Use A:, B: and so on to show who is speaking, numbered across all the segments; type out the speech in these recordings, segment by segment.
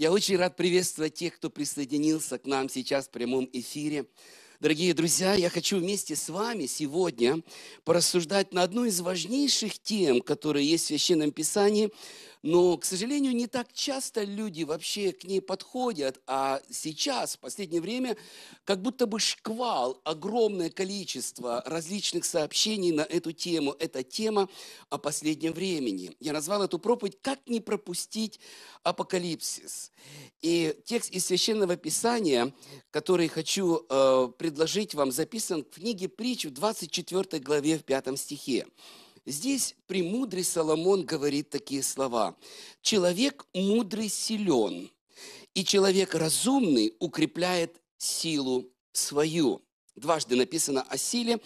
A: Я очень рад приветствовать тех, кто присоединился к нам сейчас в прямом эфире. Дорогие друзья, я хочу вместе с вами сегодня порассуждать на одну из важнейших тем, которые есть в Священном Писании, но, к сожалению, не так часто люди вообще к ней подходят, а сейчас, в последнее время, как будто бы шквал, огромное количество различных сообщений на эту тему. Это тема о последнем времени. Я назвал эту проповедь «Как не пропустить апокалипсис». И текст из Священного Писания, который хочу э, предложить вам, записан в книге притч в 24 главе в 5 стихе. Здесь премудрый Соломон говорит такие слова. «Человек мудрый силен, и человек разумный укрепляет силу свою». Дважды написано о силе,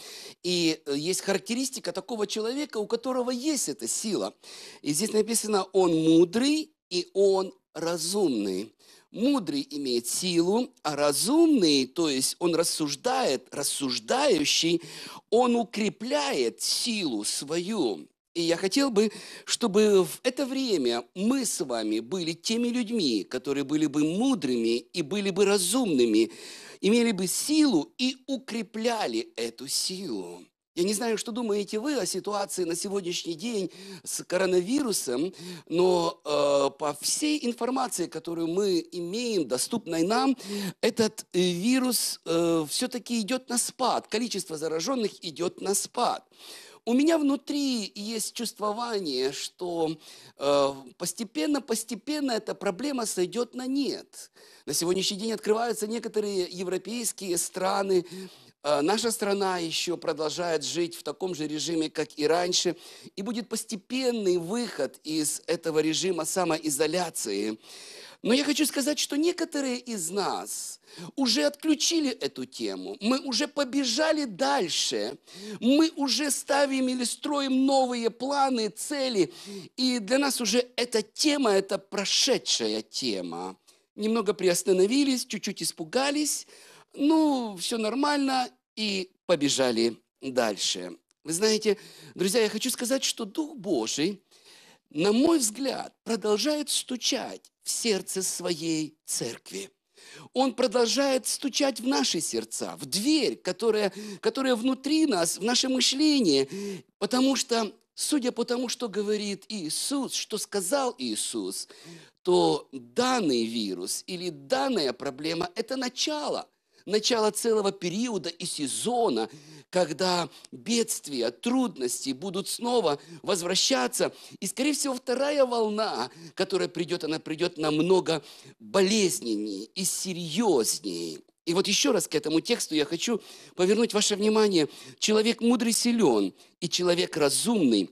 A: и э, есть характеристика такого человека, у которого есть эта сила. И здесь написано «он мудрый, и он разумный». Мудрый имеет силу, а разумный, то есть он рассуждает, рассуждающий, он укрепляет силу свою. И я хотел бы, чтобы в это время мы с вами были теми людьми, которые были бы мудрыми и были бы разумными, имели бы силу и укрепляли эту силу. Я не знаю, что думаете вы о ситуации на сегодняшний день с коронавирусом, но э, по всей информации, которую мы имеем, доступной нам, этот э, вирус э, все-таки идет на спад. Количество зараженных идет на спад. У меня внутри есть чувствование, что постепенно-постепенно э, эта проблема сойдет на нет. На сегодняшний день открываются некоторые европейские страны, Э, наша страна еще продолжает жить в таком же режиме, как и раньше, и будет постепенный выход из этого режима самоизоляции. Но я хочу сказать, что некоторые из нас уже отключили эту тему, мы уже побежали дальше, мы уже ставим или строим новые планы, цели, и для нас уже эта тема, это прошедшая тема. Немного приостановились, чуть-чуть испугались, ну, все нормально, и побежали дальше. Вы знаете, друзья, я хочу сказать, что Дух Божий, на мой взгляд, продолжает стучать в сердце своей церкви. Он продолжает стучать в наши сердца, в дверь, которая, которая внутри нас, в наше мышление, потому что, судя по тому, что говорит Иисус, что сказал Иисус, то данный вирус или данная проблема – это начало – начало целого периода и сезона, когда бедствия, трудности будут снова возвращаться. И, скорее всего, вторая волна, которая придет, она придет намного болезненнее и серьезнее. И вот еще раз к этому тексту я хочу повернуть ваше внимание. Человек мудрый силен, и человек разумный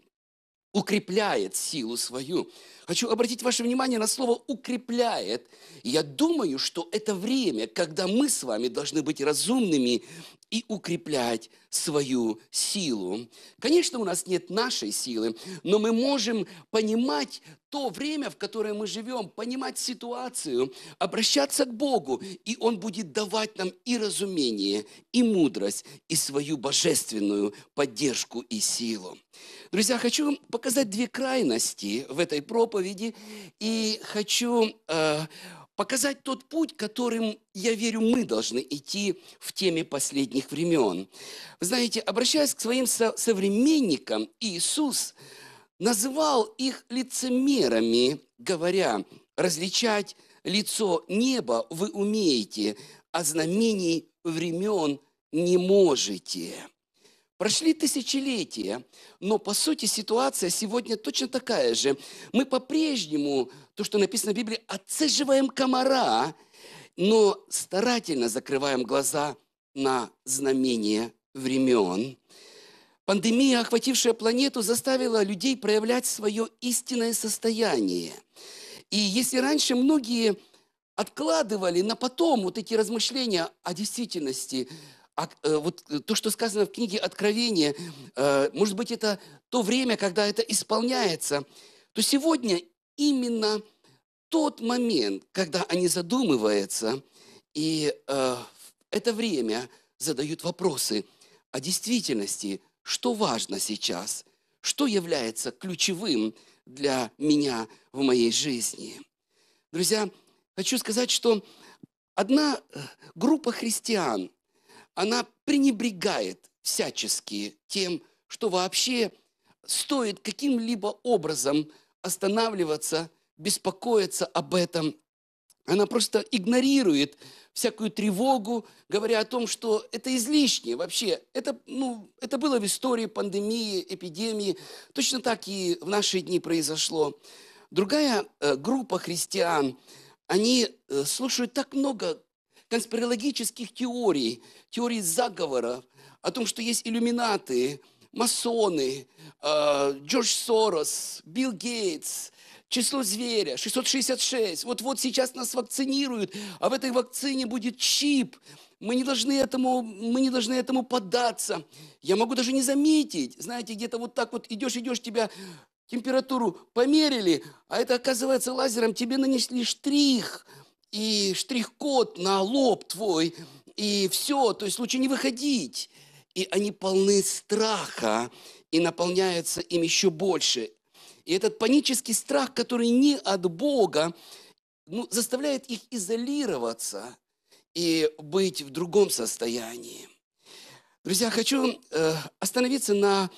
A: укрепляет силу свою. Хочу обратить ваше внимание на слово «укрепляет». Я думаю, что это время, когда мы с вами должны быть разумными и укреплять свою силу. Конечно, у нас нет нашей силы, но мы можем понимать то время, в которое мы живем, понимать ситуацию, обращаться к Богу, и Он будет давать нам и разумение, и мудрость, и свою божественную поддержку и силу. Друзья, хочу вам показать две крайности в этой проповеди, и хочу э, показать тот путь, которым, я верю, мы должны идти в теме последних времен. Вы знаете, обращаясь к своим со- современникам, Иисус называл их лицемерами, говоря, различать лицо неба вы умеете, а знамений времен не можете. Прошли тысячелетия, но по сути ситуация сегодня точно такая же. Мы по-прежнему, то, что написано в Библии, отцеживаем комара, но старательно закрываем глаза на знамение времен. Пандемия, охватившая планету, заставила людей проявлять свое истинное состояние. И если раньше многие откладывали на потом вот эти размышления о действительности, а, э, вот э, то, что сказано в книге Откровения, э, может быть, это то время, когда это исполняется, то сегодня именно тот момент, когда они задумываются, и в это время задают вопросы о действительности, что важно сейчас, что является ключевым для меня в моей жизни. Друзья, хочу сказать, что одна э, группа христиан, она пренебрегает всячески тем, что вообще стоит каким-либо образом останавливаться, беспокоиться об этом. Она просто игнорирует всякую тревогу, говоря о том, что это излишнее вообще. Это, ну, это было в истории пандемии, эпидемии. Точно так и в наши дни произошло. Другая э, группа христиан, они э, слушают так много конспирологических теорий, теорий заговора, о том, что есть иллюминаты, масоны, э, Джордж Сорос, Билл Гейтс, число зверя, 666. Вот-вот сейчас нас вакцинируют, а в этой вакцине будет чип. Мы не должны этому, мы не должны этому поддаться. Я могу даже не заметить. Знаете, где-то вот так вот идешь, идешь, тебя температуру померили, а это, оказывается, лазером тебе нанесли штрих и штрих-код на лоб твой, и все, то есть лучше не выходить. И они полны страха и наполняются им еще больше. И этот панический страх, который не от Бога, ну, заставляет их изолироваться и быть в другом состоянии. Друзья, хочу э, остановиться на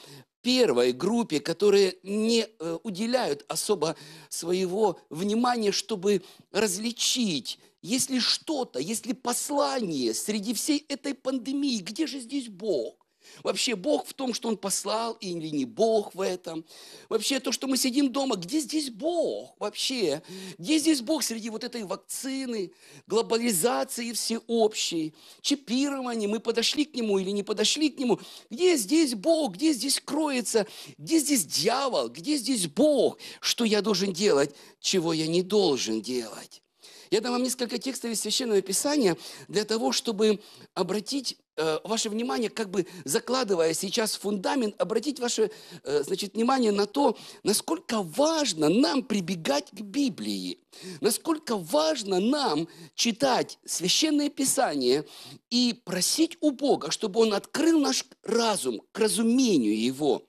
A: первой группе, которые не э, уделяют особо своего внимания, чтобы различить, если что-то, если послание среди всей этой пандемии, где же здесь Бог? Вообще Бог в том, что Он послал, или не Бог в этом. Вообще то, что мы сидим дома, где здесь Бог вообще? Где здесь Бог среди вот этой вакцины, глобализации всеобщей, чипирования, мы подошли к Нему или не подошли к Нему? Где здесь Бог? Где здесь кроется? Где здесь дьявол? Где здесь Бог? Что я должен делать, чего я не должен делать? Я дам вам несколько текстов из Священного Писания для того, чтобы обратить э, ваше внимание, как бы закладывая сейчас фундамент, обратить ваше э, значит, внимание на то, насколько важно нам прибегать к Библии, насколько важно нам читать Священное Писание и просить у Бога, чтобы Он открыл наш разум к разумению Его.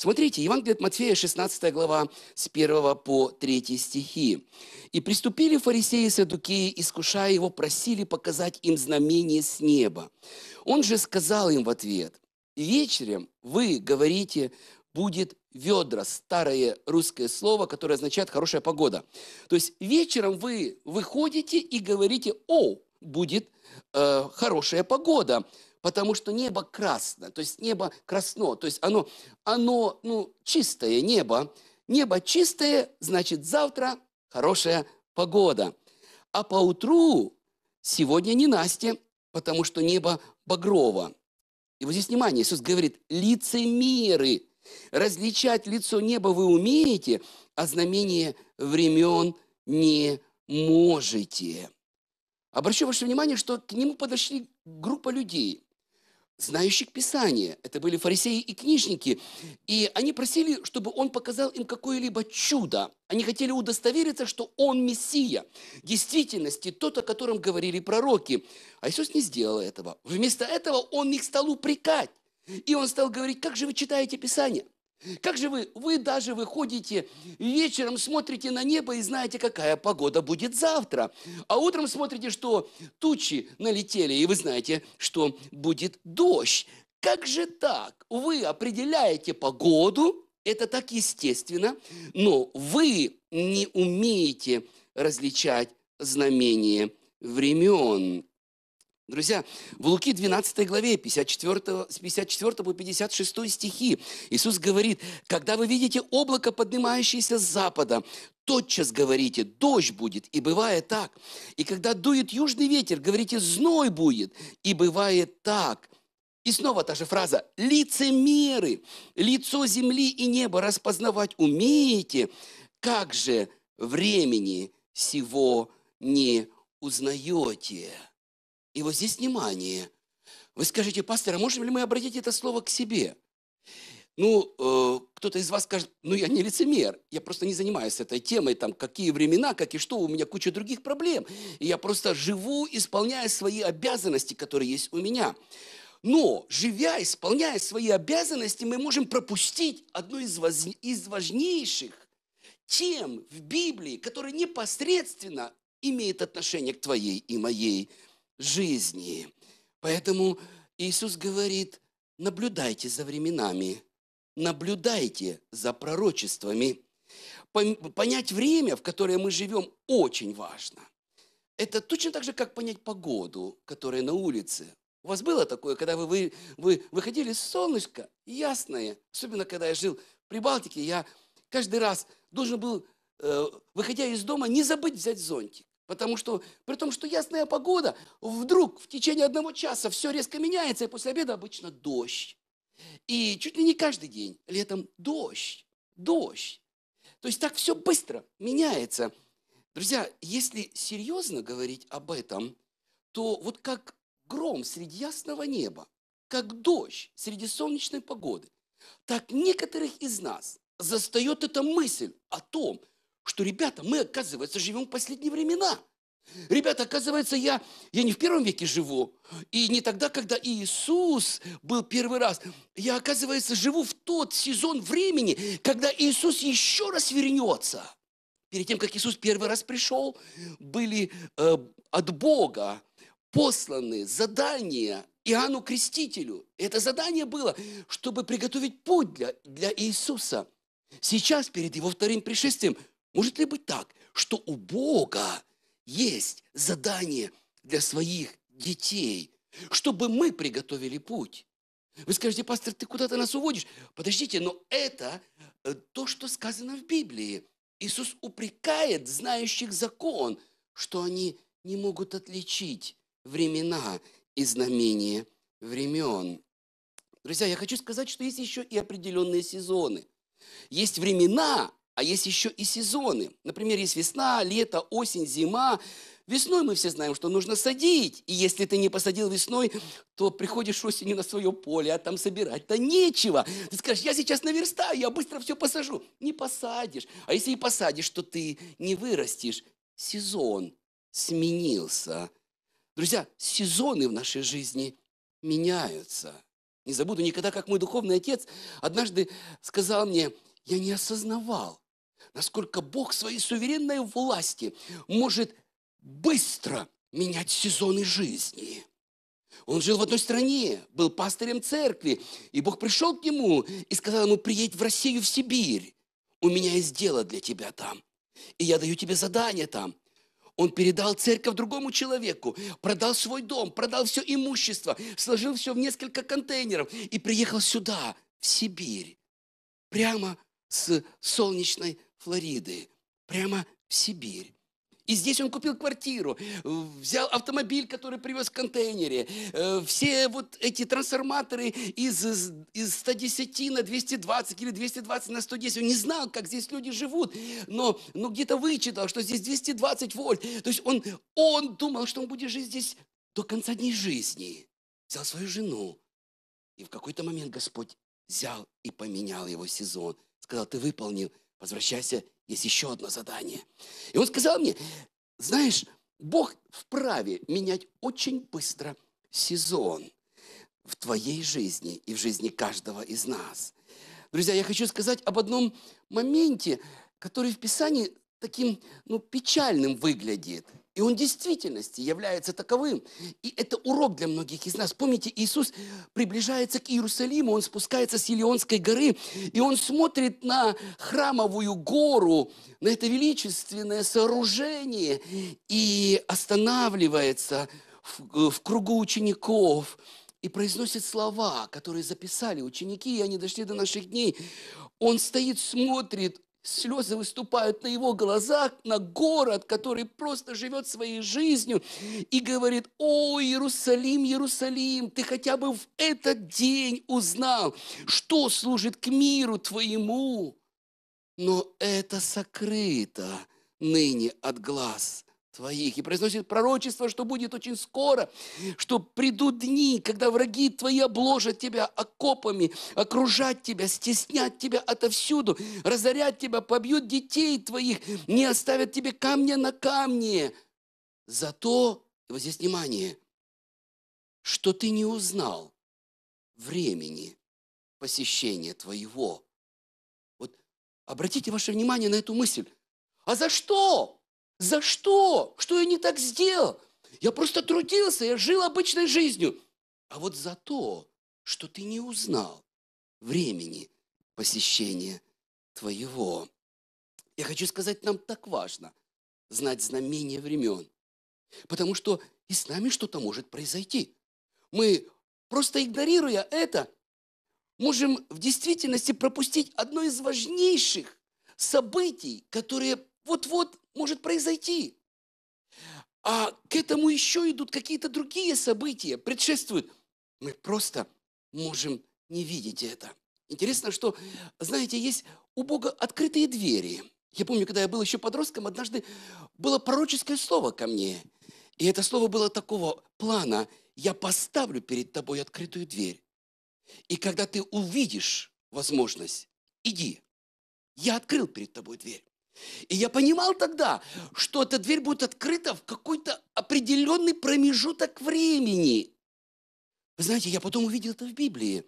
A: Смотрите, Евангелие от Матфея, 16 глава, с 1 по 3 стихи. «И приступили фарисеи и садукеи, искушая его, просили показать им знамение с неба. Он же сказал им в ответ, вечером вы говорите, будет ведра, старое русское слово, которое означает хорошая погода. То есть вечером вы выходите и говорите, о, будет э, хорошая погода потому что небо красное, то есть небо красно, то есть оно, оно ну, чистое небо. Небо чистое, значит, завтра хорошая погода. А по утру сегодня не Настя, потому что небо багрово. И вот здесь внимание, Иисус говорит, лицемеры, различать лицо неба вы умеете, а знамение времен не можете. Обращу ваше внимание, что к нему подошли группа людей знающих Писания. Это были фарисеи и книжники. И они просили, чтобы он показал им какое-либо чудо. Они хотели удостовериться, что он Мессия. В действительности тот, о котором говорили пророки. А Иисус не сделал этого. Вместо этого он их стал упрекать. И он стал говорить, как же вы читаете Писание? Как же вы, вы даже выходите вечером, смотрите на небо и знаете, какая погода будет завтра. А утром смотрите, что тучи налетели, и вы знаете, что будет дождь. Как же так? Вы определяете погоду, это так естественно, но вы не умеете различать знамения времен. Друзья, в Луки 12 главе 54, с 54 по 56 стихи Иисус говорит, когда вы видите облако, поднимающееся с запада, тотчас говорите, дождь будет, и бывает так. И когда дует южный ветер, говорите, зной будет, и бывает так. И снова та же фраза «лицемеры, лицо земли и неба распознавать умеете, как же времени всего не узнаете». И вот здесь внимание. Вы скажете, пастор, а можем ли мы обратить это слово к себе? Ну, э, кто-то из вас скажет, ну, я не лицемер, я просто не занимаюсь этой темой, там, какие времена, как и что, у меня куча других проблем. И я просто живу, исполняя свои обязанности, которые есть у меня. Но, живя, исполняя свои обязанности, мы можем пропустить одну из, воз... из важнейших тем в Библии, которая непосредственно имеет отношение к твоей и моей жизни. Поэтому Иисус говорит, наблюдайте за временами, наблюдайте за пророчествами. Понять время, в которое мы живем, очень важно. Это точно так же, как понять погоду, которая на улице. У вас было такое, когда вы, вы, вы выходили солнышко, ясное, особенно когда я жил в Прибалтике, я каждый раз должен был, э, выходя из дома, не забыть взять зонтик. Потому что, при том, что ясная погода, вдруг в течение одного часа все резко меняется, и после обеда обычно дождь. И чуть ли не каждый день летом дождь, дождь. То есть так все быстро меняется. Друзья, если серьезно говорить об этом, то вот как гром среди ясного неба, как дождь среди солнечной погоды, так некоторых из нас застает эта мысль о том, что, ребята, мы, оказывается, живем в последние времена. Ребята, оказывается, я, я не в первом веке живу, и не тогда, когда Иисус был первый раз. Я, оказывается, живу в тот сезон времени, когда Иисус еще раз вернется. Перед тем, как Иисус первый раз пришел, были э, от Бога посланы задания Иоанну Крестителю. Это задание было, чтобы приготовить путь для, для Иисуса. Сейчас, перед Его вторым пришествием, может ли быть так, что у Бога есть задание для своих детей, чтобы мы приготовили путь? Вы скажете, пастор, ты куда-то нас уводишь? Подождите, но это э, то, что сказано в Библии. Иисус упрекает знающих закон, что они не могут отличить времена и знамения времен. Друзья, я хочу сказать, что есть еще и определенные сезоны. Есть времена, а есть еще и сезоны. Например, есть весна, лето, осень, зима. Весной мы все знаем, что нужно садить. И если ты не посадил весной, то приходишь осенью на свое поле, а там собирать-то нечего. Ты скажешь, я сейчас наверстаю, я быстро все посажу. Не посадишь. А если и посадишь, то ты не вырастешь. Сезон сменился. Друзья, сезоны в нашей жизни меняются. Не забуду никогда, как мой духовный отец однажды сказал мне, я не осознавал, насколько Бог своей суверенной власти может быстро менять сезоны жизни. Он жил в одной стране, был пастырем церкви, и Бог пришел к нему и сказал ему, приедь в Россию, в Сибирь. У меня есть дело для тебя там, и я даю тебе задание там. Он передал церковь другому человеку, продал свой дом, продал все имущество, сложил все в несколько контейнеров и приехал сюда, в Сибирь, прямо с солнечной Флориды прямо в Сибирь. И здесь он купил квартиру, взял автомобиль, который привез в контейнере. Э, все вот эти трансформаторы из, из 110 на 220 или 220 на 110. Он не знал, как здесь люди живут, но, но где-то вычитал, что здесь 220 вольт. То есть он, он думал, что он будет жить здесь до конца дней жизни. Взял свою жену. И в какой-то момент Господь взял и поменял его сезон – сказал, ты выполнил, возвращайся, есть еще одно задание. И он сказал мне, знаешь, Бог вправе менять очень быстро сезон в твоей жизни и в жизни каждого из нас. Друзья, я хочу сказать об одном моменте, который в Писании таким ну, печальным выглядит. И он в действительности является таковым. И это урок для многих из нас. Помните, Иисус приближается к Иерусалиму, он спускается с Илионской горы, и он смотрит на храмовую гору, на это величественное сооружение, и останавливается в, в кругу учеников и произносит слова, которые записали ученики, и они дошли до наших дней. Он стоит, смотрит, Слезы выступают на его глазах, на город, который просто живет своей жизнью и говорит, о, Иерусалим, Иерусалим, ты хотя бы в этот день узнал, что служит к миру твоему. Но это сокрыто ныне от глаз твоих. И произносит пророчество, что будет очень скоро, что придут дни, когда враги твои обложат тебя окопами, окружать тебя, стеснять тебя отовсюду, разорят тебя, побьют детей твоих, не оставят тебе камня на камне. Зато, вот здесь внимание, что ты не узнал времени посещения твоего. Вот обратите ваше внимание на эту мысль. А за что? За что? Что я не так сделал? Я просто трудился, я жил обычной жизнью. А вот за то, что ты не узнал времени посещения твоего. Я хочу сказать, нам так важно знать знамения времен. Потому что и с нами что-то может произойти. Мы, просто игнорируя это, можем в действительности пропустить одно из важнейших событий, которые вот-вот может произойти. А к этому еще идут какие-то другие события, предшествуют. Мы просто можем не видеть это. Интересно, что, знаете, есть у Бога открытые двери. Я помню, когда я был еще подростком, однажды было пророческое слово ко мне. И это слово было такого плана. Я поставлю перед тобой открытую дверь. И когда ты увидишь возможность, иди. Я открыл перед тобой дверь. И я понимал тогда, что эта дверь будет открыта в какой-то определенный промежуток времени. Вы знаете, я потом увидел это в Библии.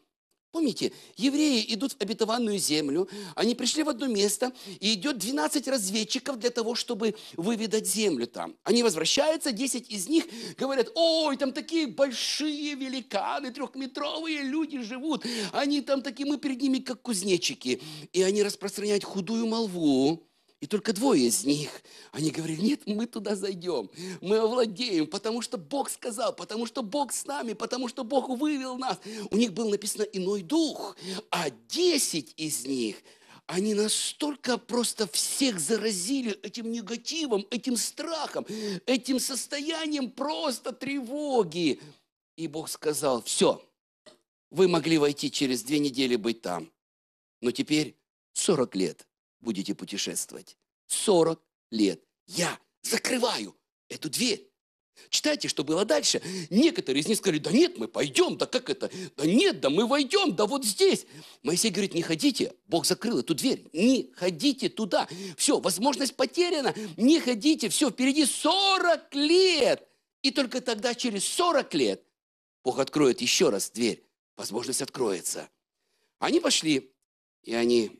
A: Помните, евреи идут в обетованную землю, они пришли в одно место, и идет 12 разведчиков для того, чтобы выведать землю там. Они возвращаются, 10 из них говорят, ой, там такие большие великаны, трехметровые люди живут, они там такие, мы перед ними как кузнечики. И они распространяют худую молву, и только двое из них, они говорили, нет, мы туда зайдем, мы овладеем, потому что Бог сказал, потому что Бог с нами, потому что Бог вывел нас. У них был написано иной дух, а десять из них, они настолько просто всех заразили этим негативом, этим страхом, этим состоянием просто тревоги. И Бог сказал, все, вы могли войти через две недели быть там, но теперь 40 лет будете путешествовать. 40 лет. Я закрываю эту дверь. Читайте, что было дальше. Некоторые из них сказали, да нет, мы пойдем, да как это? Да нет, да мы войдем, да вот здесь. Моисей говорит, не ходите, Бог закрыл эту дверь, не ходите туда. Все, возможность потеряна, не ходите, все, впереди 40 лет. И только тогда, через 40 лет, Бог откроет еще раз дверь, возможность откроется. Они пошли, и они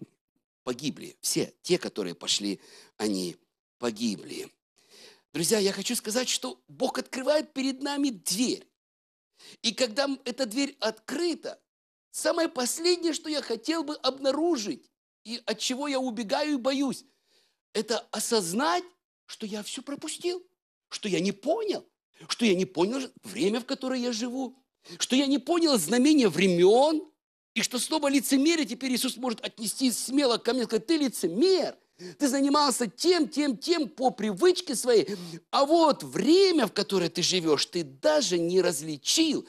A: погибли. Все те, которые пошли, они погибли. Друзья, я хочу сказать, что Бог открывает перед нами дверь. И когда эта дверь открыта, самое последнее, что я хотел бы обнаружить, и от чего я убегаю и боюсь, это осознать, что я все пропустил, что я не понял, что я не понял время, в которое я живу, что я не понял знамения времен, и что слово лицемерие теперь Иисус может отнести смело ко мне, сказать, ты лицемер, ты занимался тем, тем, тем по привычке своей, а вот время, в которое ты живешь, ты даже не различил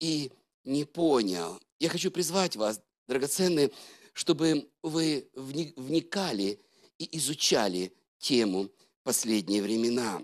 A: и не понял. Я хочу призвать вас, драгоценные, чтобы вы вникали и изучали тему последние времена.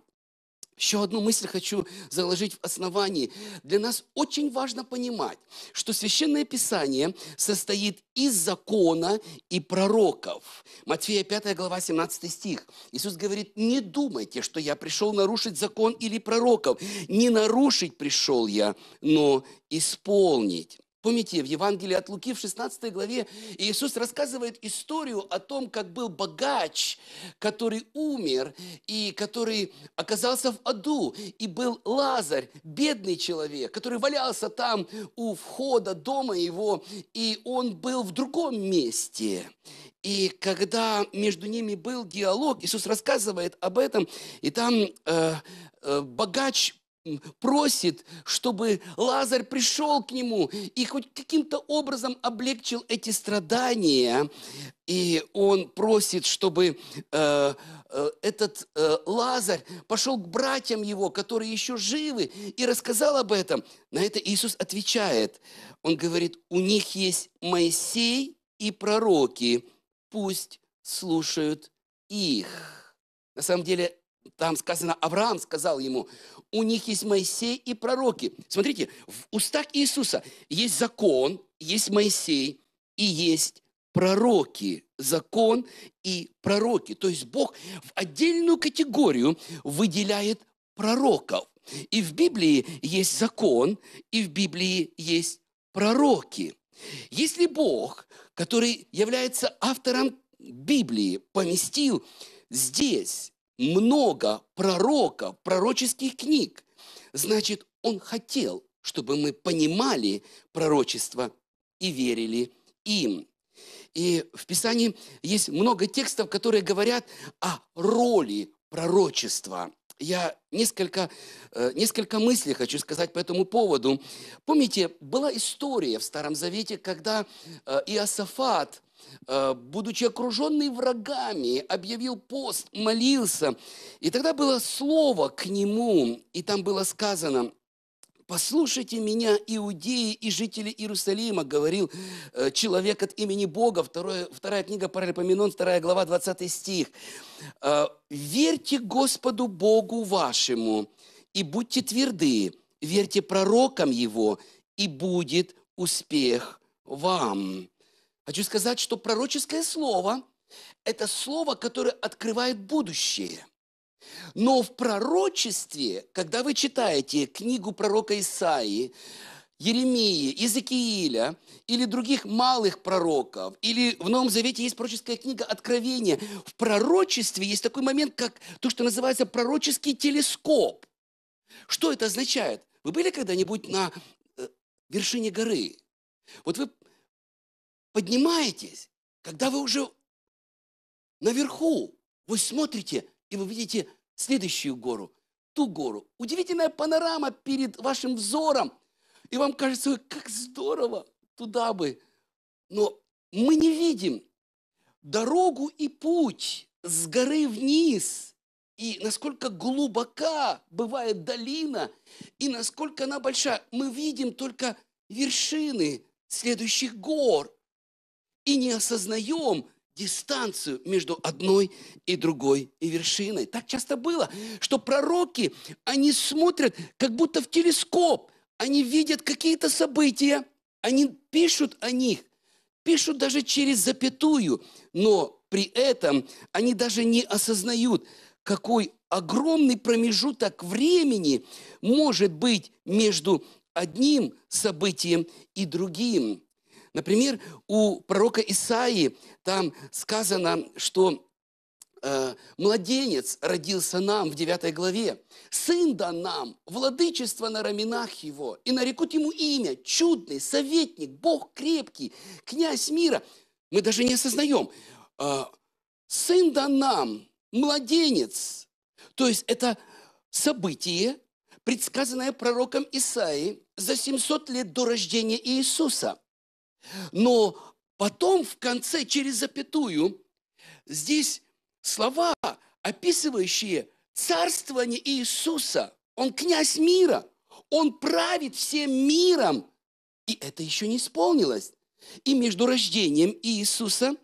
A: Еще одну мысль хочу заложить в основании. Для нас очень важно понимать, что Священное Писание состоит из закона и пророков. Матфея 5 глава 17 стих. Иисус говорит, не думайте, что я пришел нарушить закон или пророков. Не нарушить пришел я, но исполнить. Помните, в Евангелии от Луки в 16 главе Иисус рассказывает историю о том, как был богач, который умер и который оказался в аду. И был Лазарь, бедный человек, который валялся там у входа дома его, и он был в другом месте. И когда между ними был диалог, Иисус рассказывает об этом, и там э, э, богач просит, чтобы Лазарь пришел к нему и хоть каким-то образом облегчил эти страдания. И он просит, чтобы э, э, этот э, Лазарь пошел к братьям его, которые еще живы, и рассказал об этом. На это Иисус отвечает. Он говорит, у них есть Моисей и пророки, пусть слушают их. На самом деле, там сказано, Авраам сказал ему, у них есть Моисей и пророки. Смотрите, в устах Иисуса есть закон, есть Моисей и есть пророки. Закон и пророки. То есть Бог в отдельную категорию выделяет пророков. И в Библии есть закон, и в Библии есть пророки. Если Бог, который является автором Библии, поместил здесь много пророков, пророческих книг, значит, Он хотел, чтобы мы понимали пророчество и верили им. И в Писании есть много текстов, которые говорят о роли пророчества. Я несколько, э, несколько мыслей хочу сказать по этому поводу. Помните, была история в Старом Завете, когда э, Иосафат, будучи окруженный врагами, объявил пост, молился. И тогда было слово к нему, и там было сказано, «Послушайте меня, иудеи и жители Иерусалима», говорил э, человек от имени Бога, второе, вторая книга Паралипоменон, вторая глава, 20 стих. «Э, «Верьте Господу Богу вашему и будьте тверды, верьте пророкам Его, и будет успех вам». Хочу сказать, что пророческое слово – это слово, которое открывает будущее. Но в пророчестве, когда вы читаете книгу пророка Исаии, Еремии, Иезекииля или других малых пророков, или в Новом Завете есть пророческая книга Откровения, в пророчестве есть такой момент, как то, что называется пророческий телескоп. Что это означает? Вы были когда-нибудь на э, вершине горы? Вот вы поднимаетесь, когда вы уже наверху, вы смотрите, и вы видите следующую гору, ту гору. Удивительная панорама перед вашим взором. И вам кажется, как здорово, туда бы. Но мы не видим дорогу и путь с горы вниз. И насколько глубока бывает долина, и насколько она большая. Мы видим только вершины следующих гор. И не осознаем дистанцию между одной и другой и вершиной. Так часто было, что пророки, они смотрят как будто в телескоп, они видят какие-то события, они пишут о них, пишут даже через запятую, но при этом они даже не осознают, какой огромный промежуток времени может быть между одним событием и другим. Например, у пророка Исаии там сказано, что э, младенец родился нам в 9 главе, сын дан нам, владычество на раменах его, и нарекут ему имя, чудный, советник, Бог крепкий, князь мира. Мы даже не осознаем. Э, сын дан нам, младенец. То есть это событие, предсказанное пророком Исаии за 700 лет до рождения Иисуса. Но потом в конце, через запятую, здесь слова, описывающие царствование Иисуса. Он князь мира. Он правит всем миром. И это еще не исполнилось. И между рождением Иисуса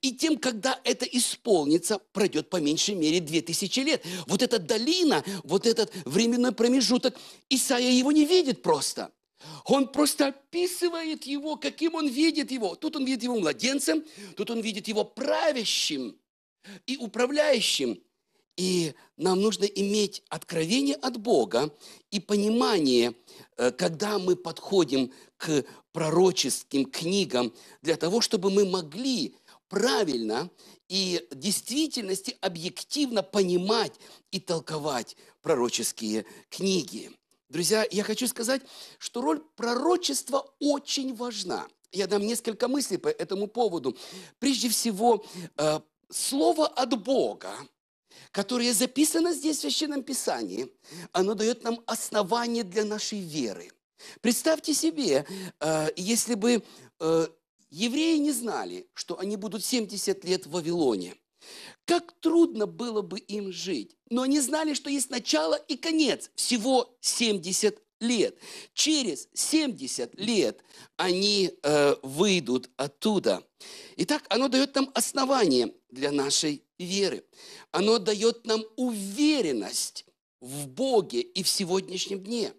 A: и тем, когда это исполнится, пройдет по меньшей мере две тысячи лет. Вот эта долина, вот этот временной промежуток, Исаия его не видит просто. Он просто описывает его, каким он видит его. Тут он видит его младенцем, тут он видит его правящим и управляющим. И нам нужно иметь откровение от Бога и понимание, э, когда мы подходим к пророческим книгам, для того, чтобы мы могли правильно и в действительности объективно понимать и толковать пророческие книги. Друзья, я хочу сказать, что роль пророчества очень важна. Я дам несколько мыслей по этому поводу. Прежде всего, э, слово от Бога, которое записано здесь в Священном Писании, оно дает нам основание для нашей веры. Представьте себе, э, если бы э, евреи не знали, что они будут 70 лет в Вавилоне – как трудно было бы им жить. Но они знали, что есть начало и конец. Всего 70 лет. Через 70 лет они э, выйдут оттуда. Итак, оно дает нам основание для нашей веры. Оно дает нам уверенность в Боге и в сегодняшнем дне.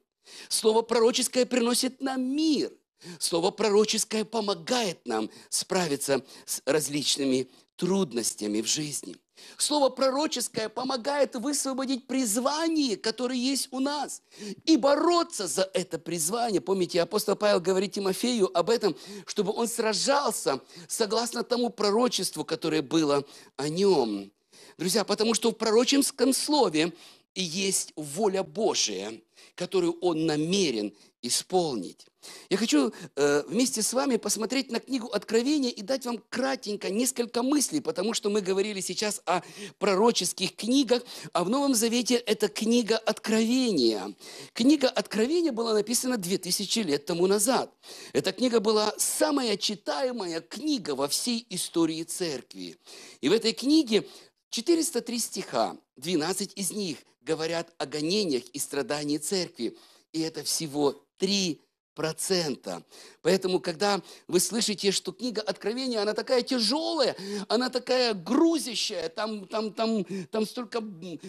A: Слово пророческое приносит нам мир. Слово пророческое помогает нам справиться с различными трудностями в жизни. Слово пророческое помогает высвободить призвание, которое есть у нас, и бороться за это призвание. Помните, апостол Павел говорит Тимофею об этом, чтобы он сражался согласно тому пророчеству, которое было о нем. Друзья, потому что в пророческом слове есть воля Божия, которую Он намерен исполнить. Я хочу э, вместе с вами посмотреть на книгу Откровения и дать вам кратенько несколько мыслей, потому что мы говорили сейчас о пророческих книгах, а в Новом Завете это книга Откровения. Книга Откровения была написана 2000 лет тому назад. Эта книга была самая читаемая книга во всей истории церкви. И в этой книге 403 стиха, 12 из них говорят о гонениях и страдании церкви. И это всего три процента. Поэтому, когда вы слышите, что книга Откровения, она такая тяжелая, она такая грузящая, там, там, там, там столько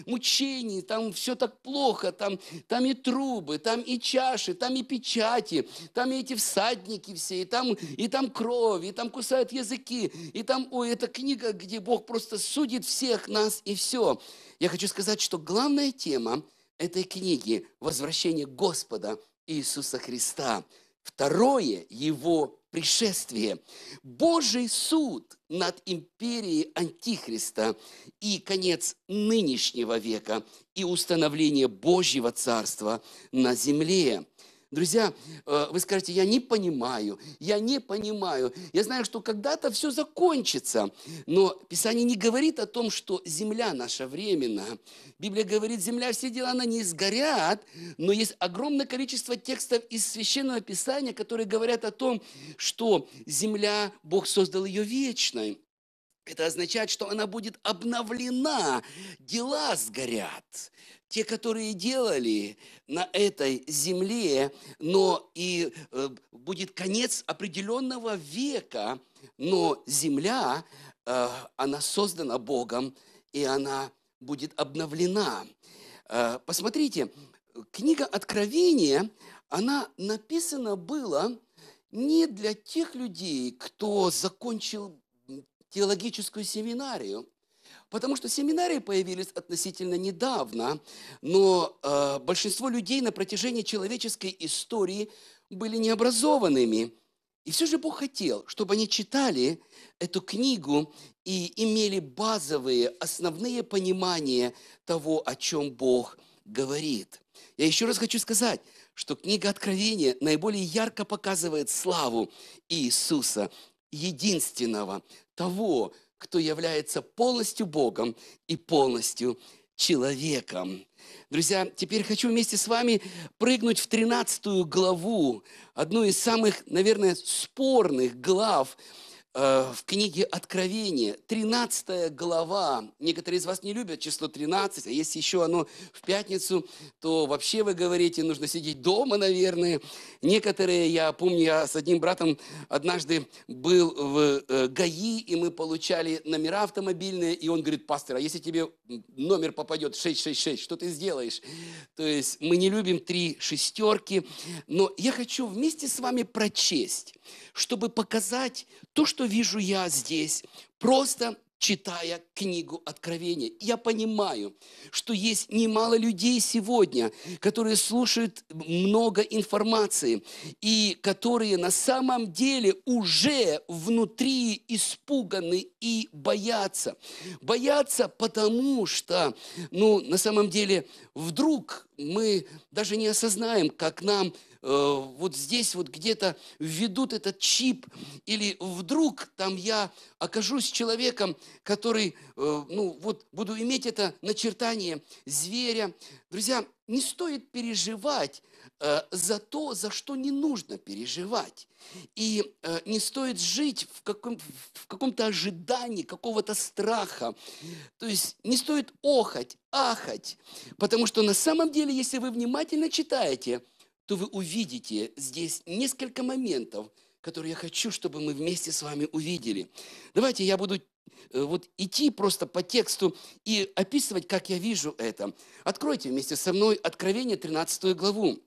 A: мучений, там все так плохо, там, там и трубы, там и чаши, там и печати, там и эти всадники все, и там, и там кровь, и там кусают языки, и там, ой, это книга, где Бог просто судит всех нас и все. Я хочу сказать, что главная тема этой книги – возвращение Господа Иисуса Христа. Второе – Его пришествие. Божий суд над империей Антихриста и конец нынешнего века и установление Божьего Царства на земле – Друзья, э, вы скажете, я не понимаю, я не понимаю. Я знаю, что когда-то все закончится, но Писание не говорит о том, что земля наша временна. Библия говорит, земля, все дела, она не сгорят, но есть огромное количество текстов из Священного Писания, которые говорят о том, что земля, Бог создал ее вечной. Это означает, что она будет обновлена, дела сгорят те, которые делали на этой земле, но и э, будет конец определенного века, но земля, э, она создана Богом, и она будет обновлена. Э, посмотрите, книга Откровения, она написана была не для тех людей, кто закончил теологическую семинарию, Потому что семинарии появились относительно недавно, но э, большинство людей на протяжении человеческой истории были необразованными. И все же Бог хотел, чтобы они читали эту книгу и имели базовые, основные понимания того, о чем Бог говорит. Я еще раз хочу сказать, что книга Откровения наиболее ярко показывает славу Иисуса, единственного, того, кто является полностью Богом и полностью человеком. Друзья, теперь хочу вместе с вами прыгнуть в 13 главу, одну из самых, наверное, спорных глав в книге Откровения, 13 глава. Некоторые из вас не любят число 13, а если еще оно в пятницу, то вообще вы говорите, нужно сидеть дома, наверное. Некоторые, я помню, я с одним братом однажды был в э, ГАИ, и мы получали номера автомобильные, и он говорит, пастор, а если тебе номер попадет 666, что ты сделаешь? То есть мы не любим три шестерки, но я хочу вместе с вами прочесть чтобы показать то, что вижу я здесь, просто читая книгу Откровения. Я понимаю, что есть немало людей сегодня, которые слушают много информации и которые на самом деле уже внутри испуганы и боятся. Боятся потому, что, ну, на самом деле, вдруг мы даже не осознаем, как нам вот здесь вот где-то введут этот чип, или вдруг там я окажусь человеком, который, э, ну вот, буду иметь это начертание зверя. Друзья, не стоит переживать э, за то, за что не нужно переживать. И не стоит жить в, каком, в каком-то ожидании, какого-то страха. То есть не стоит охать, ахать. Потому что на самом деле, если вы внимательно читаете – то вы увидите здесь несколько моментов, которые я хочу, чтобы мы вместе с вами увидели. Давайте я буду э, вот идти просто по тексту и описывать, как я вижу это. Откройте вместе со мной Откровение 13 главу.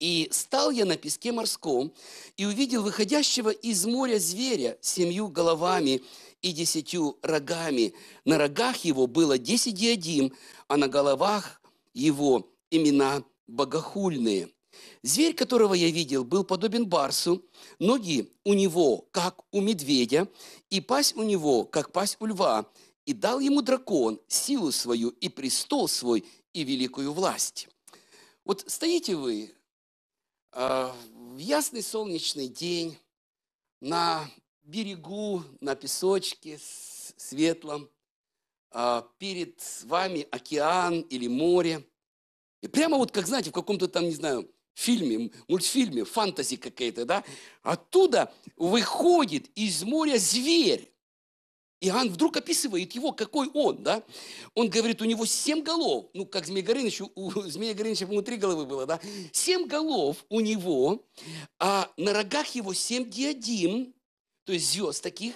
A: «И стал я на песке морском, и увидел выходящего из моря зверя семью головами и десятью рогами. На рогах его было десять диадим, а на головах его имена богохульные. Зверь, которого я видел, был подобен барсу, ноги у него, как у медведя, и пасть у него, как пасть у льва, и дал ему дракон силу свою и престол свой и великую власть. Вот стоите вы э, в ясный солнечный день на берегу, на песочке светлом, э, перед вами океан или море. И прямо вот, как знаете, в каком-то там, не знаю, фильме, мультфильме, фантази какая-то, да, оттуда выходит из моря зверь. Иоанн вдруг описывает его, какой он, да? Он говорит, у него семь голов, ну, как Змей Горыныч, у Змея Горыныча, внутри головы было, да? Семь голов у него, а на рогах его семь диадим, то есть звезд таких,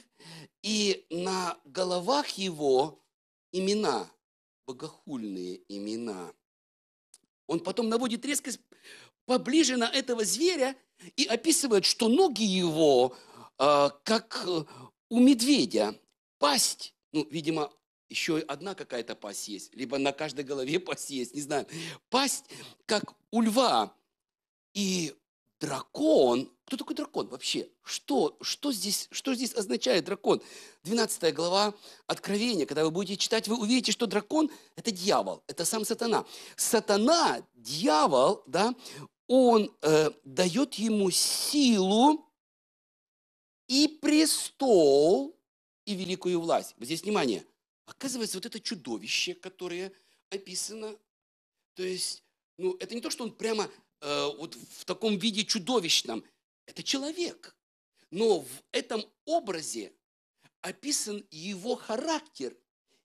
A: и на головах его имена, богохульные имена. Он потом наводит резкость поближе на этого зверя и описывает, что ноги его, э, как у медведя, пасть, ну, видимо, еще одна какая-то пасть есть, либо на каждой голове пасть есть, не знаю. Пасть, как у льва. И дракон, кто такой дракон вообще? Что, что, здесь, что здесь означает дракон? 12 глава Откровения, когда вы будете читать, вы увидите, что дракон – это дьявол, это сам сатана. Сатана, дьявол, да, он э, дает ему силу и престол, и великую власть. Вот здесь внимание. Оказывается, вот это чудовище, которое описано, то есть, ну, это не то, что он прямо э, вот в таком виде чудовищном, это человек. Но в этом образе описан его характер,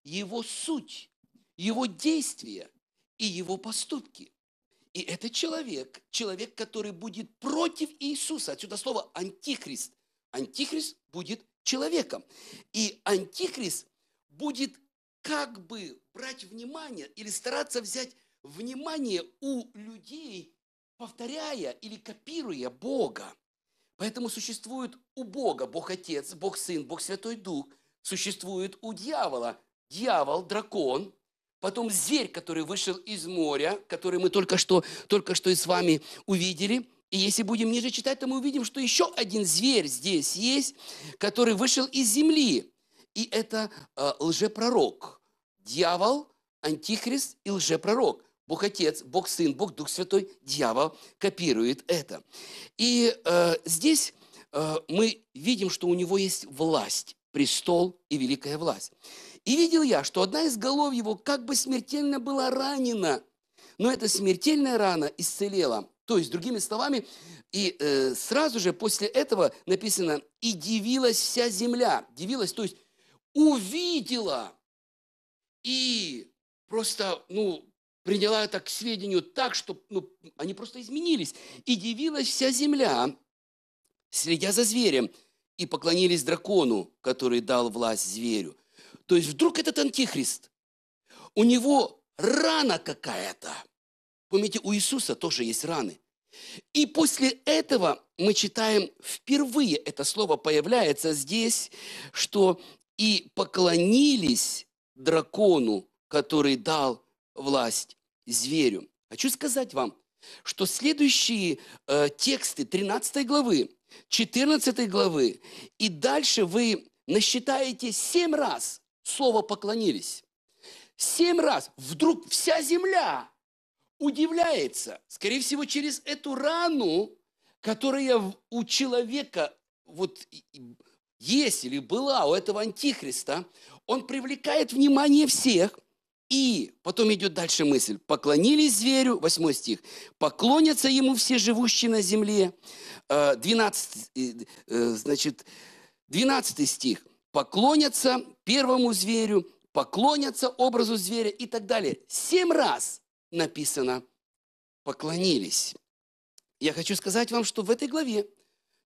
A: его суть, его действия и его поступки. И это человек, человек, который будет против Иисуса. Отсюда слово антихрист. Антихрист будет человеком. И антихрист будет как бы брать внимание или стараться взять внимание у людей, повторяя или копируя Бога. Поэтому существует у Бога Бог Отец, Бог Сын, Бог Святой Дух. Существует у дьявола дьявол, дракон, потом зверь, который вышел из моря, который мы только что, только что и с вами увидели – и если будем ниже читать, то мы увидим, что еще один зверь здесь есть, который вышел из земли. И это э, лжепророк. Дьявол, антихрист и лжепророк. Бог Отец, Бог Сын, Бог Дух Святой, дьявол копирует это. И э, здесь э, мы видим, что у него есть власть, престол и великая власть. И видел я, что одна из голов его как бы смертельно была ранена, но эта смертельная рана исцелела то есть, другими словами, и э, сразу же после этого написано, и дивилась вся земля. Дивилась, то есть увидела и просто, ну, приняла это к сведению так, что ну, они просто изменились. И дивилась вся земля, следя за зверем, и поклонились дракону, который дал власть зверю. То есть вдруг этот антихрист, у него рана какая-то – Помните, у Иисуса тоже есть раны. И после этого мы читаем, впервые это слово появляется здесь, что и поклонились дракону, который дал власть зверю. Хочу сказать вам, что следующие э, тексты 13 главы, 14 главы и дальше вы насчитаете семь раз слово «поклонились». Семь раз. Вдруг вся земля удивляется, скорее всего, через эту рану, которая у человека вот есть или была у этого антихриста, он привлекает внимание всех, и потом идет дальше мысль. Поклонились зверю, 8 стих, поклонятся ему все живущие на земле. 12, э, э, значит, 12 стих. Поклонятся первому зверю, поклонятся образу зверя и так далее. Семь раз написано «поклонились». Я хочу сказать вам, что в этой главе,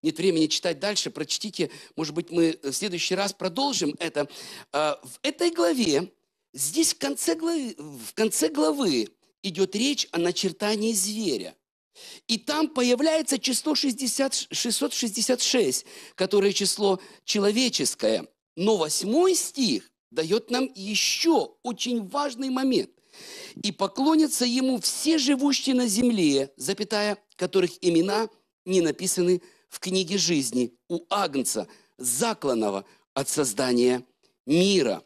A: нет времени читать дальше, прочтите, может быть, мы в следующий раз продолжим это. А, в этой главе, здесь в конце главы, в конце главы идет речь о начертании зверя. И там появляется число 60, 666, которое число человеческое. Но восьмой стих дает нам еще очень важный момент и поклонятся ему все живущие на земле, запятая, которых имена не написаны в книге жизни у Агнца, закланного от создания мира.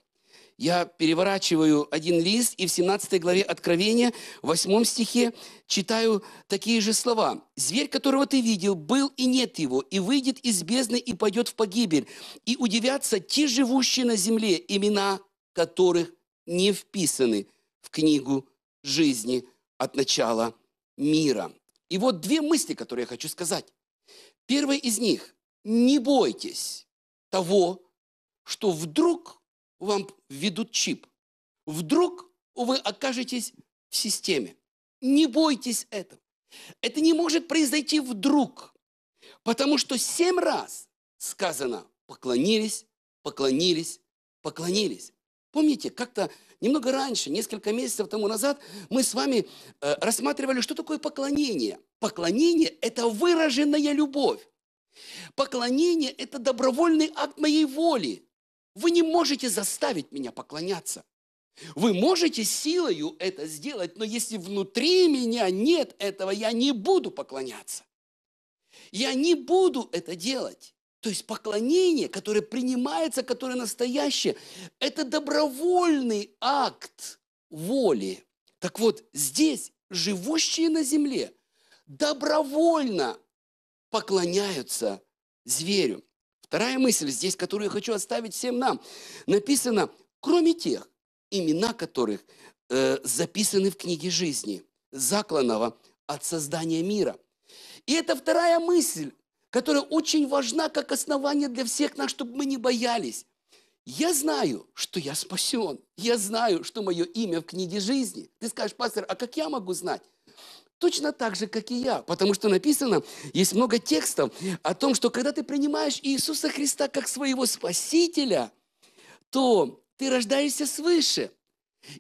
A: Я переворачиваю один лист и в 17 главе Откровения, в 8 стихе читаю такие же слова. «Зверь, которого ты видел, был и нет его, и выйдет из бездны и пойдет в погибель, и удивятся те живущие на земле, имена которых не вписаны в книгу жизни от начала мира». И вот две мысли, которые я хочу сказать. Первая из них – не бойтесь того, что вдруг вам введут чип. Вдруг вы окажетесь в системе. Не бойтесь этого. Это не может произойти вдруг, потому что семь раз сказано поклонились, поклонились, поклонились. Помните, как-то немного раньше, несколько месяцев тому назад, мы с вами э, рассматривали, что такое поклонение. Поклонение – это выраженная любовь. Поклонение – это добровольный акт моей воли. Вы не можете заставить меня поклоняться. Вы можете силою это сделать, но если внутри меня нет этого, я не буду поклоняться. Я не буду это делать. То есть поклонение, которое принимается, которое настоящее, это добровольный акт воли. Так вот, здесь живущие на земле добровольно поклоняются зверю. Вторая мысль здесь, которую я хочу оставить всем нам. Написано, кроме тех, имена которых э, записаны в книге жизни, закланного от создания мира. И это вторая мысль, которая очень важна как основание для всех нас, чтобы мы не боялись. Я знаю, что я спасен. Я знаю, что мое имя в книге жизни. Ты скажешь, пастор, а как я могу знать? Точно так же, как и я. Потому что написано, есть много текстов о том, что когда ты принимаешь Иисуса Христа как своего Спасителя, то ты рождаешься свыше.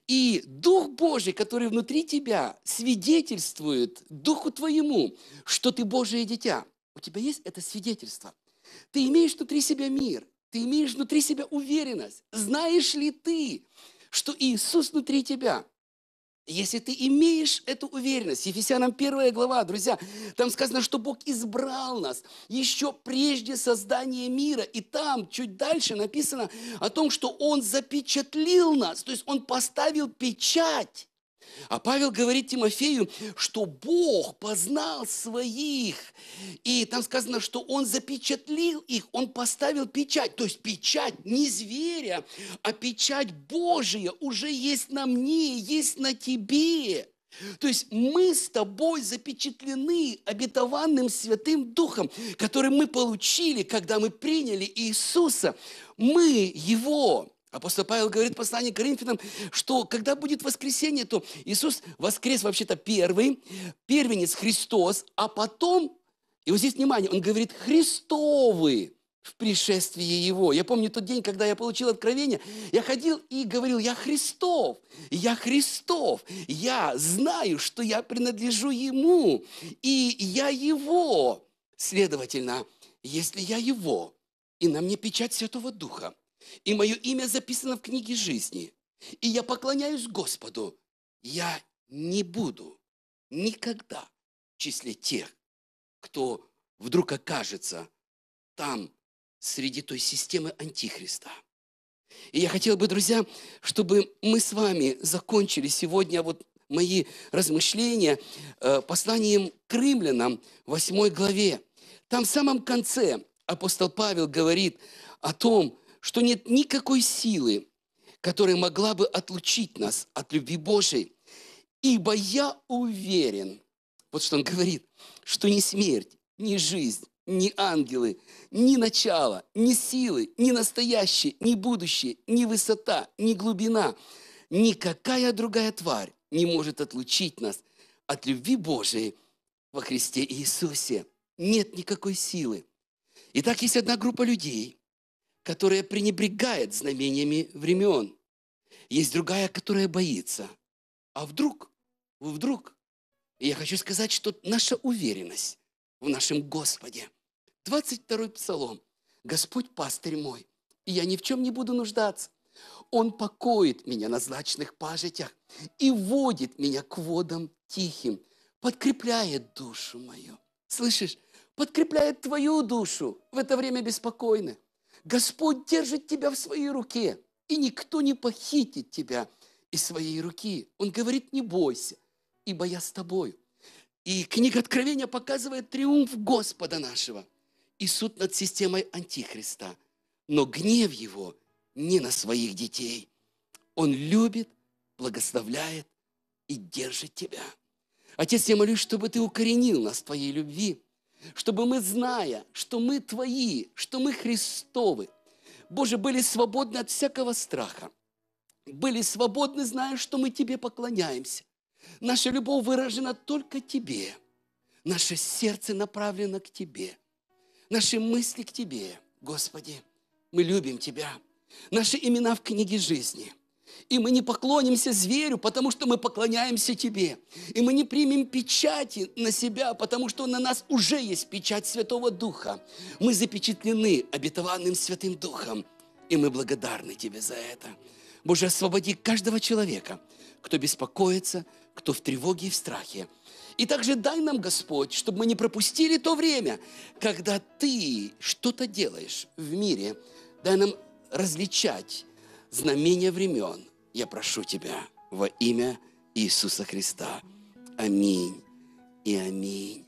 A: И Дух Божий, который внутри тебя, свидетельствует Духу твоему, что ты Божие дитя. У тебя есть это свидетельство. Ты имеешь внутри себя мир, ты имеешь внутри себя уверенность. Знаешь ли ты, что Иисус внутри тебя? Если ты имеешь эту уверенность, Ефесянам 1 глава, друзья, там сказано, что Бог избрал нас еще прежде создания мира. И там чуть дальше написано о том, что Он запечатлил нас, то есть Он поставил печать а Павел говорит Тимофею, что Бог познал своих. И там сказано, что Он запечатлил их, Он поставил печать. То есть печать не зверя, а печать Божия уже есть на мне, есть на тебе. То есть мы с тобой запечатлены обетованным Святым Духом, который мы получили, когда мы приняли Иисуса. Мы Его. Апостол Павел говорит в послании к Коринфянам, что когда будет воскресенье, то Иисус воскрес вообще-то первый, первенец Христос, а потом, и вот здесь внимание, он говорит Христовый в пришествии Его. Я помню тот день, когда я получил откровение, я ходил и говорил, я Христов, я Христов, я знаю, что я принадлежу Ему, и я Его. Следовательно, если я Его, и на мне печать Святого Духа, и мое имя записано в книге жизни, и я поклоняюсь Господу, я не буду никогда в числе тех, кто вдруг окажется там, среди той системы Антихриста. И я хотел бы, друзья, чтобы мы с вами закончили сегодня вот мои размышления э, посланием к римлянам, 8 главе. Там в самом конце апостол Павел говорит о том, что нет никакой силы, которая могла бы отлучить нас от любви Божией. Ибо я уверен, вот что он говорит, что ни смерть, ни жизнь, ни ангелы, ни начало, ни силы, ни настоящее, ни будущее, ни высота, ни глубина, никакая другая тварь не может отлучить нас от любви Божией во Христе Иисусе. Нет никакой силы. Итак, есть одна группа людей, которая пренебрегает знамениями времен. Есть другая, которая боится. А вдруг, вдруг, я хочу сказать, что наша уверенность в нашем Господе. 22-й псалом. Господь пастырь мой, и я ни в чем не буду нуждаться. Он покоит меня на злачных пажитях и водит меня к водам тихим, подкрепляет душу мою. Слышишь? Подкрепляет твою душу в это время беспокойное. Господь держит тебя в своей руке. и никто не похитит тебя из своей руки. Он говорит, не бойся, ибо я с тобою. И книга Откровения показывает триумф Господа нашего и суд над системой Антихриста. Но гнев его не на своих детей. Он любит, благословляет и держит тебя. Отец, я молюсь, чтобы ты укоренил нас в твоей любви, чтобы мы, зная, что мы твои, что мы Христовы, Боже, были свободны от всякого страха, были свободны, зная, что мы Тебе поклоняемся. Наша любовь выражена только Тебе. Наше сердце направлено к Тебе. Наши мысли к Тебе. Господи, мы любим Тебя. Наши имена в книге жизни – и мы не поклонимся зверю, потому что мы поклоняемся Тебе. И мы не примем печати на себя, потому что на нас уже есть печать Святого Духа. Мы запечатлены обетованным Святым Духом. И мы благодарны Тебе за это. Боже, освободи каждого человека, кто беспокоится, кто в тревоге и в страхе. И также дай нам, Господь, чтобы мы не пропустили то время, когда Ты что-то делаешь в мире. Дай нам различать знамения времен, я прошу Тебя во имя Иисуса Христа. Аминь и аминь.